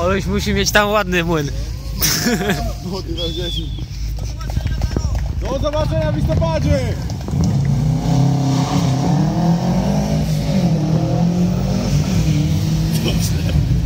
Koleś musi mieć tam ładny młyn. Młody na 10. Do zobaczenia w listopadzie! Dobrze.